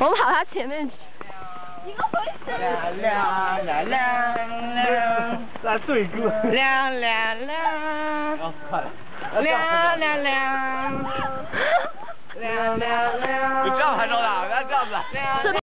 我们跑他前面去。你个回。亮亮亮亮亮。来对歌。亮亮亮。哦，快了。亮亮亮。亮亮亮。你这样拍照的，不这样子。